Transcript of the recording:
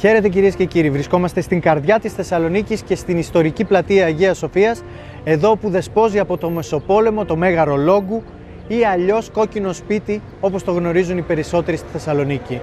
Χαίρετε κυρίες και κύριοι, βρισκόμαστε στην καρδιά της Θεσσαλονίκης και στην ιστορική πλατεία Αγίας Σοφίας, εδώ που δεσπόζει από το Μεσοπόλεμο το Μέγαρο Λόγκου ή αλλιώς κόκκινο σπίτι όπως το γνωρίζουν οι περισσότεροι στη Θεσσαλονίκη.